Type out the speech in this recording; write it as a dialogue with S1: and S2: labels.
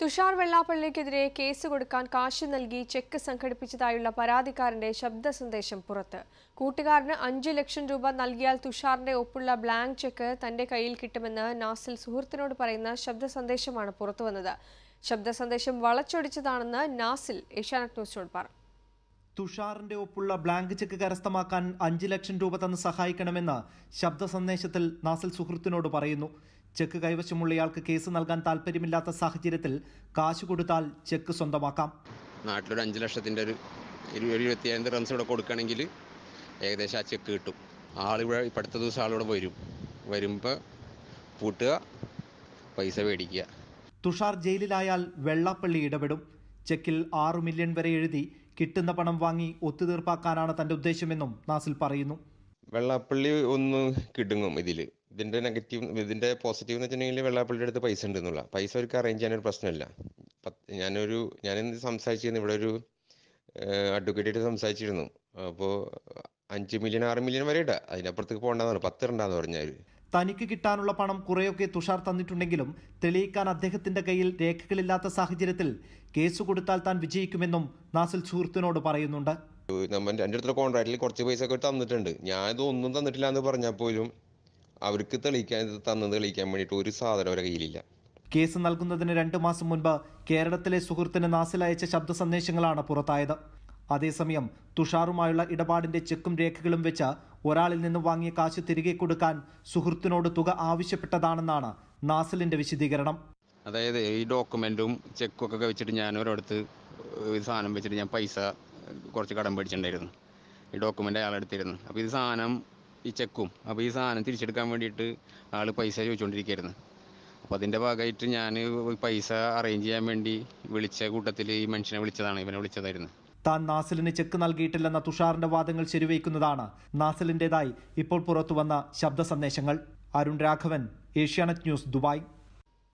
S1: Tushar വെള്ളാപ്പള്ളിക്കെതിരെ case കൊടുക്കാൻ കാശ് നൽകി ചെക്ക് സംഘടിപ്പിച്ചതായുള്ള പരാതിക്കാരന്റെ ശബ്ദ സന്ദേശം പുറത്ത്. കൂട്ടുകാരന് അഞ്ചു ലക്ഷം രൂപ നൽകിയാൽ തുഷാറിന്റെ ഒപ്പുള്ള ബ്ലാങ്ക് ചെക്ക് തന്റെ കയ്യിൽ കിട്ടുമെന്ന് നാസിൽ സുഹൃത്തിനോട് പറയുന്ന ശബ്ദ സന്ദേശമാണ് പുറത്തുവന്നത്. ശബ്ദ സന്ദേശം വളച്ചൊടിച്ചതാണെന്ന് നാസിൽ ഏഷ്യാനെറ്റ് ന്യൂസിനോട് പറഞ്ഞു.
S2: തുഷാറിന്റെ ഒപ്പുള്ള ബ്ലാങ്ക് ചെക്ക് കരസ്ഥമാക്കാൻ അഞ്ചു ലക്ഷം രൂപ തന്ന് സഹായിക്കണമെന്ന് ശബ്ദ സന്ദേശത്തിൽ നാസിൽ സുഹൃത്തിനോട് പറയുന്നു. ചെക്ക് കൈവശമുള്ളയാൾക്ക് കേസ് നൽകാൻ താല്പര്യമില്ലാത്ത സാഹചര്യത്തിൽ കാശ് കൊടുത്താൽ ചെക്ക് സ്വന്തമാക്കാം.
S3: നാട്ടിലൊരു അഞ്ച് ലക്ഷത്തിന്റെ ഒരു ഇരു- ഒരു ഇരുപത്തിയഞ്ച് റൺസ് ഇവിടെ കൊടുക്കുകയാണെങ്കിൽ ഏകദേശം ആ ചെക്ക് കിട്ടും. ആളിവിടെ ഇപ്പം അടുത്ത ദിവസം ആളിവിടെ വരും. വരുമ്പോൾ പൂട്ടുക പൈസ മേടിക്കുക.
S2: തുഷാർ ജയിലിലായാൽ വെള്ളാപ്പള്ളി ഇടപെടും. ചെക്കിൽ ആറ് മില്യൺ വരെ എഴുതി കിട്ടുന്ന പണം വാങ്ങി ഒത്തുതീർപ്പാക്കാനാണ് തന്റെ ഉദ്ദേശമെന്നും നാസിൽ പറയുന്നു.
S3: വെള്ളാപ്പള്ളി ഒന്ന് കിടുങ്ങും ഇതിൽ ഇതിന്റെ നെഗറ്റീവ് ഇതിന്റെ പോസിറ്റീവ് എന്ന് വെച്ചിട്ടുണ്ടെങ്കിൽ വെള്ളാപ്പള്ളിയുടെ അടുത്ത് പൈസ ഉണ്ട് എന്നുള്ള പൈസ അവർക്ക് അറേഞ്ച് ചെയ്യാനൊരു പ്രശ്നമില്ല. പത്ത് ഞാനൊരു ഞാനിന്ന് സംസാരിച്ചിരുന്നു. ഇവിടെ ഒരു അഡ്വക്കേറ്റായിട്ട് സംസാരിച്ചിരുന്നു. അപ്പോൾ അഞ്ച് മില്യൺ ആറ് മില്യൺ വരെ ഇടാം. അതിനപ്പുറത്തേക്ക് പോകണ്ടെന്നാണ്. പത്ത് ഇടണ്ടെന്ന് പറഞ്ഞാൽ
S2: തനിക്ക് കിട്ടാനുള്ള പണം കുറെയൊക്കെ തുഷാർ തന്നിട്ടുണ്ടെങ്കിലും തെളിയിക്കാൻ അദ്ദേഹത്തിന്റെ കയ്യിൽ രേഖകളില്ലാത്ത സാഹചര്യത്തിൽ കേസ് കൊടുത്താൽ താൻ വിജയിക്കുമെന്നും നാസിൽ സുഹൃത്തിനോട് പറയുന്നുണ്ട്.
S3: നമ്മൾ എന്റെ അടുത്തുള്ള കോൺട്രാക്റ്റിൽ കുറച്ച് പൈസ ഒക്കെ തന്നിട്ടുണ്ട്. ഞാൻ ഇത് ഒന്നും തന്നിട്ടില്ല എന്ന് പറഞ്ഞാൽ പോലും അവർക്ക് തെളിയിക്കാൻ ഇത് തന്നത് തെളിയിക്കാൻ വേണ്ടിയിട്ട് ഒരു സാധനം അവരുടെ കയ്യിലില്ല.
S2: കേസ് നൽകുന്നതിന് രണ്ടു മാസം മുൻപ് കേരളത്തിലെ സുഹൃത്തിന് നാസിൽ അയച്ച ശബ്ദ സന്ദേശങ്ങളാണ് പുറത്തായത്. അതേസമയം തുഷാറുമായുള്ള ഇടപാടിന്റെ ചെക്കും രേഖകളും വെച്ച് ഒരാളിൽ നിന്ന് വാങ്ങിയ കാശ് തിരികെ കൊടുക്കാൻ സുഹൃത്തിനോട് തുക ആവശ്യപ്പെട്ടതാണെന്നാണ് നാസിലിന്റെ വിശദീകരണം.
S3: അതായത് ഈ ഡോക്യുമെന്റും ചെക്കും ഒക്കെ വെച്ചിട്ട് ഞാൻ ഒരിടത്ത് സാധനം വെച്ചിട്ട് ഞാൻ പൈസ കുറച്ച് കടം പിടിച്ചിട്ടുണ്ടായിരുന്നു ഈ ഡോക്യുമെന്റ് അയാളെടുത്തിരുന്നു. അപ്പോൾ ഇത് സാധനം ഈ ചെക്കും. അപ്പോൾ ഈ സാധനം തിരിച്ചെടുക്കാൻ വേണ്ടിയിട്ട് ആൾ പൈസ ചോദിച്ചുകൊണ്ടിരിക്കുകയായിരുന്നു അപ്പോൾ അതിന്റെ ഭാഗമായിട്ട് ഞാൻ പൈസ അറേഞ്ച് ചെയ്യാൻ വേണ്ടി വിളിച്ച കൂട്ടത്തിൽ ഈ മനുഷ്യനെ വിളിച്ചതാണ് ഇവനെ വിളിച്ചതായിരുന്നു.
S2: താൻ നാസിലിന് ചെക്ക് നൽകിയിട്ടില്ലെന്ന തുഷാറിന്റെ വാദങ്ങൾ ശരിവയ്ക്കുന്നതാണ് നാസിലിന്റെതായി ഇപ്പോൾ പുറത്തുവന്ന ശബ്ദ സന്ദേശങ്ങൾ. Arun Raghavan Asianet news Dubai.